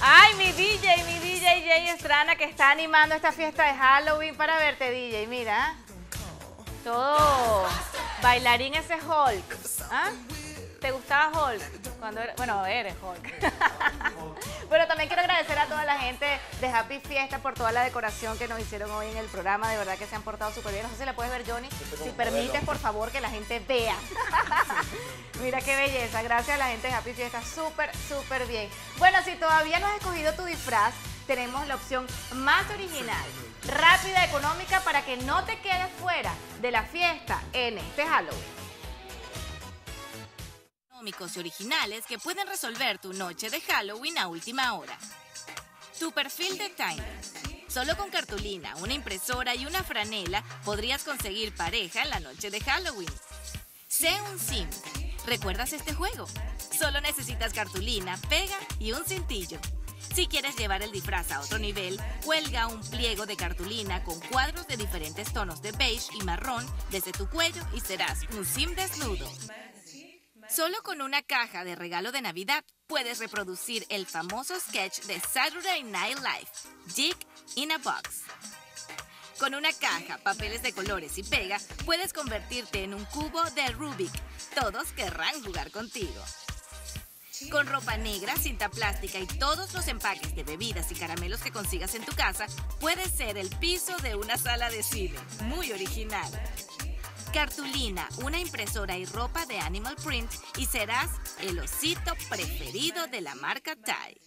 Ay, mi DJ, mi DJ Jay Estrana que está animando esta fiesta de Halloween para verte, DJ. Mira. Todo bailarín ese Hulk. ¿Ah? ¿Te gustaba Hulk? Cuando era- bueno, eres Hulk. Bueno, también quiero agradecer a toda la gente de Happy Fiesta por toda la decoración que nos hicieron hoy en el programa. De verdad que se han portado súper bien. No sé si la puedes ver, Johnny. Si permites, por favor, que la gente vea. Mira qué belleza. Gracias a la gente de Happy Fiesta. Súper, súper bien. Bueno, si todavía no has escogido tu disfraz, tenemos la opción más original, rápida, económica, para que no te quedes fuera de la fiesta en este Halloween. Económicos y originales que pueden resolver tu noche de Halloween a última hora. Tu perfil de Tinder. Solo con cartulina, una impresora y una franela podrías conseguir pareja en la noche de Halloween. Sé un sim. ¿Recuerdas este juego? Solo necesitas cartulina, pega y un cintillo. Si quieres llevar el disfraz a otro nivel, cuelga un pliego de cartulina con cuadros de diferentes tonos de beige y marrón desde tu cuello y serás un sim desnudo. Solo con una caja de regalo de Navidad puedes reproducir el famoso sketch de Saturday Night Live, Jig in a Box. Con una caja, papeles de colores y pega, puedes convertirte en un cubo de Rubik. Todos querrán jugar contigo. Con ropa negra, cinta plástica y todos los empaques de bebidas y caramelos que consigas en tu casa, puedes ser el piso de una sala de cine. Muy original. Cartulina, una impresora y ropa de Animal Print y serás el osito preferido de la marca Thai.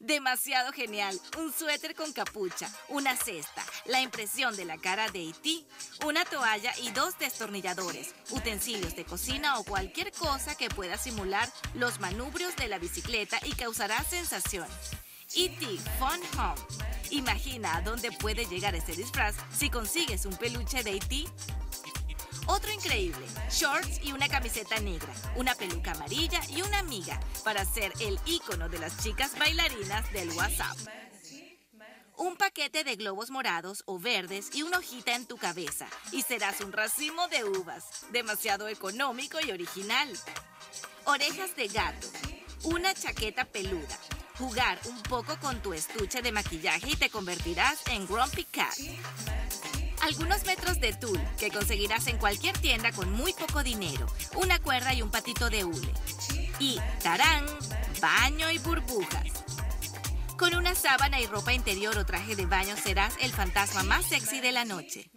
Demasiado genial, un suéter con capucha, una cesta, la impresión de la cara de E.T., una toalla y dos destornilladores, utensilios de cocina o cualquier cosa que pueda simular los manubrios de la bicicleta y causará sensación. E.T. Fun Home. Imagina a dónde puede llegar ese disfraz si consigues un peluche de E.T. Otro increíble, shorts y una camiseta negra, una peluca amarilla y una amiga para ser el ícono de las chicas bailarinas del WhatsApp. Un paquete de globos morados o verdes y una hojita en tu cabeza y serás un racimo de uvas, demasiado económico y original. Orejas de gato, una chaqueta peluda, jugar un poco con tu estuche de maquillaje y te convertirás en Grumpy Cat. Algunos metros de tul que conseguirás en cualquier tienda con muy poco dinero, una cuerda y un patito de hule. Y tarán, baño y burbujas. Con una sábana y ropa interior o traje de baño serás el fantasma más sexy de la noche.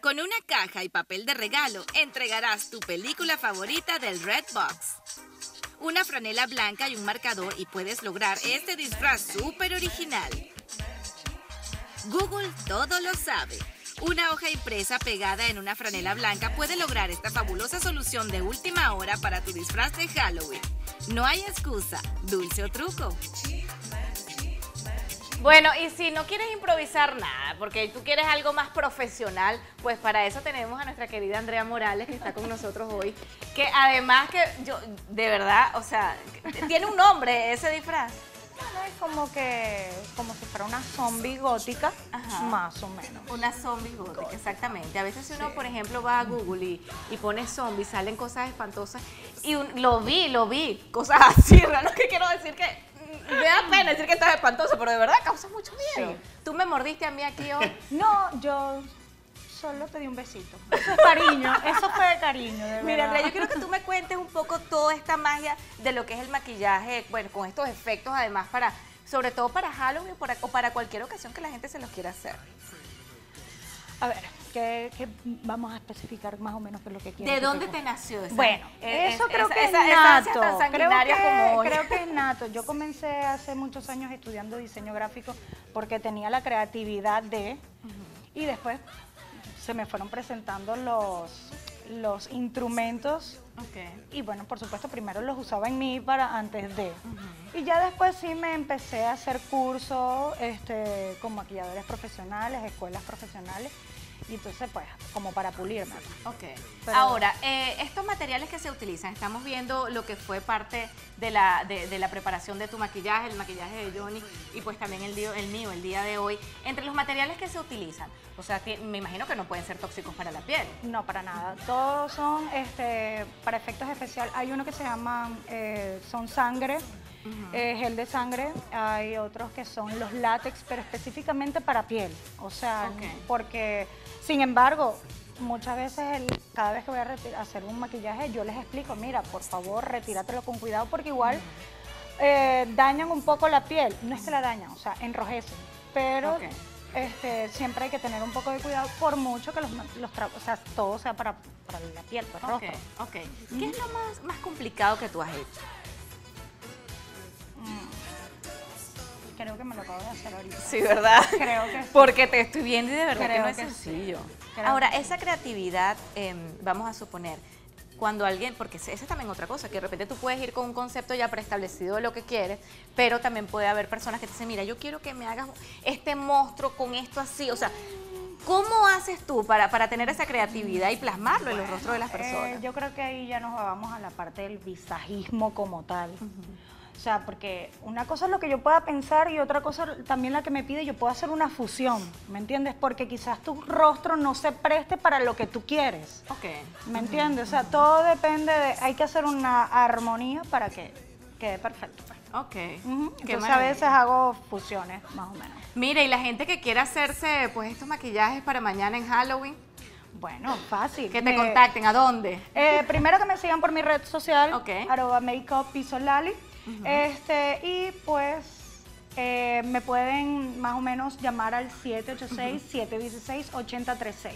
Con una caja y papel de regalo entregarás tu película favorita del Red Box. Una franela blanca y un marcador y puedes lograr este disfraz súper original. Google todo lo sabe. Una hoja impresa pegada en una franela blanca puede lograr esta fabulosa solución de última hora para tu disfraz de Halloween. No hay excusa, dulce o truco. Bueno, y si no quieres improvisar nada, porque tú quieres algo más profesional, pues para eso tenemos a nuestra querida Andrea Morales, que está con nosotros hoy, que además que yo, de verdad, o sea, tiene un nombre ese disfraz. Es como que, como si fuera una zombie gótica, Ajá. más o menos. Una zombie gótica, exactamente. A veces si uno, por ejemplo, va a Google y, y pone zombie, salen cosas espantosas. Y un- lo vi, lo vi, cosas así, ¿verdad? que quiero decir que mm, me da pena decir que estás espantoso, pero de verdad causa mucho miedo. Sí. Tú me mordiste a mí aquí hoy. No, yo solo te di un besito. Eso es cariño, eso fue de cariño, de Mira. Andrea, yo quiero que tú me cuentes un poco toda esta magia de lo que es el maquillaje, bueno, con estos efectos además para, sobre todo para Halloween o para, o para cualquier ocasión que la gente se los quiera hacer. A ver, ¿qué, qué vamos a especificar más o menos qué es lo que quiero? ¿De que dónde te nació esa? Bueno, eh, eso es- creo esa- que es esa- esa nato. creo, que, hoy. creo que es nato. Yo comencé hace muchos años estudiando diseño gráfico porque tenía la creatividad de... Y después se me fueron presentando los, los instrumentos y bueno, por supuesto, primero los usaba en mí para antes de. Y ya después sí me empecé a hacer cursos este, con maquilladores profesionales, escuelas profesionales. Y entonces pues como para pulirme. Ok. Pero- Ahora, eh, estos materiales que se utilizan, estamos viendo lo que fue parte de la, de, de la preparación de tu maquillaje, el maquillaje de Johnny y pues también el, el mío, el día de hoy. Entre los materiales que se utilizan, o sea, me imagino que no pueden ser tóxicos para la piel. No, para nada. Todos son este, para efectos especiales. Hay uno que se llama, eh, son sangre, eh, gel de sangre. Hay otros que son los látex, pero específicamente para piel. O sea, porque, sin embargo, muchas veces, el- cada vez que voy a hacer un maquillaje, yo les explico, mira, por favor, retíratelo con cuidado, porque igual eh, dañan un poco la piel. No es que la dañan, o sea, enrojecen. Pero este, siempre hay que tener un poco de cuidado, por mucho que los, los o sea, todo sea para, para la piel, para el rostro. ok. ¿Qué es lo más, más complicado que tú has hecho? Me lo acabo de hacer ahorita. Sí, ¿verdad? Creo que sí. Porque te estoy viendo y de verdad que no es que sencillo. Ahora, esa creatividad, em, vamos a suponer, cuando alguien, porque esa es también otra cosa, que de repente tú puedes ir con un concepto ya preestablecido de lo que quieres, pero también puede haber personas que te dicen, mira, yo quiero que me hagas este monstruo con esto así. O sea, ¿cómo haces tú para, para tener esa creatividad y plasmarlo en los rostros de las Eh, personas? yo creo que ahí ya nos vamos a la parte del visajismo como tal. O sea, porque una cosa es lo que yo pueda pensar y otra cosa también la que me pide, yo puedo hacer una fusión, ¿me entiendes? Porque quizás tu rostro no se preste para lo que tú quieres, Ok. ¿me entiendes? O sea, todo depende de, hay que hacer una armonía para que quede perfecto. pues. Ok. Ujú. Qué Entonces a veces hago fusiones, más o menos. Mira, y la gente que quiera hacerse pues estos maquillajes para mañana en Halloween, Bueno, fácil. que te Me- contacten, ¿a dónde? Eh, primero que me sigan por mi red social, Ok. arroba makeup piso lali. Este, y pues eh, me pueden más o menos llamar al 786-716-8036.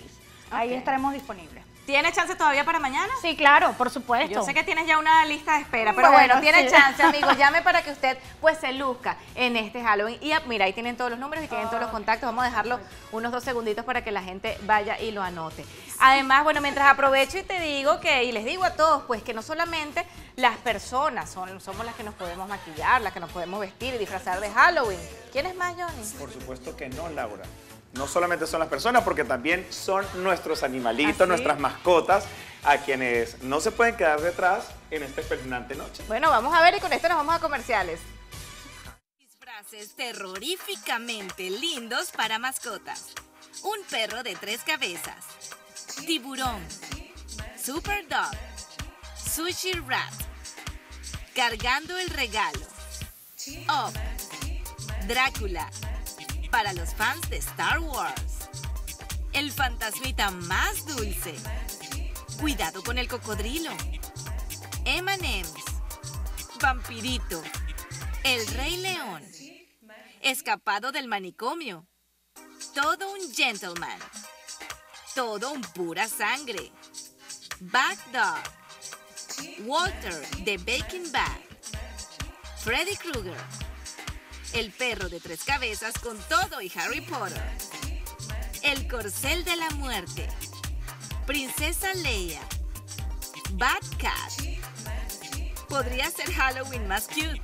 Ahí Ok. estaremos disponibles. ¿Tienes chance todavía para mañana? Sí, claro, por supuesto. Yo sé que tienes ya una lista de espera, pero Bueno, bueno, tiene sí. chance, amigos. Llame para que usted pues se luzca en este Halloween. Y ah, mira, ahí tienen todos los números y tienen todos los contactos. Vamos a dejarlo unos dos segunditos para que la gente vaya y lo anote. Además, bueno, mientras aprovecho y te digo que, y les digo a todos, pues que no solamente las personas son, somos las que nos podemos maquillar, las que nos podemos vestir y disfrazar de Halloween. ¿Quién es más, Johnny? Por supuesto que no, Laura. No solamente son las personas, porque también son nuestros animalitos, nuestras mascotas, a quienes no se pueden quedar detrás en esta espeluznante noche. Bueno, vamos a ver y con esto nos vamos a comerciales. Disfraces terroríficamente lindos para mascotas. Un perro de tres cabezas. Tiburón. Super Dog. Sushi Rat. Cargando el regalo. Up. Drácula. Para los fans de Star Wars. El fantasmita más dulce. Cuidado con el cocodrilo. M&M's. Vampirito. El Rey León. Escapado del manicomio. Todo un gentleman. Todo un pura sangre. Back Dog. Walter de Baking Bag. Freddy Krueger. El perro de tres cabezas con todo y Harry Potter. El corcel de la muerte. Princesa Leia. Bad Cat, Podría ser Halloween más cute.